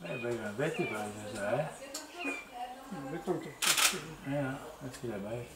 Nee, ben je een beetje bij, dus hè? Dat komt toch. Ja, dat is erbij.